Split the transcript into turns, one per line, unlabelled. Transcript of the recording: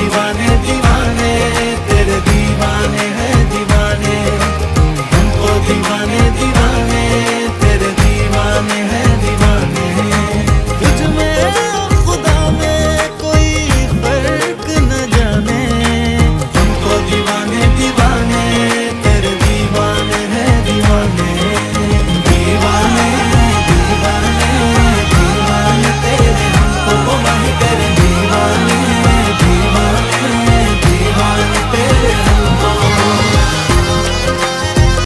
diwane